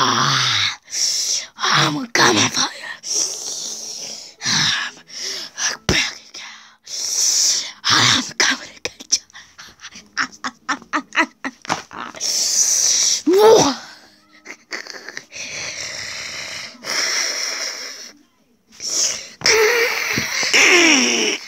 아, 아무 까마봐요. Grrrr.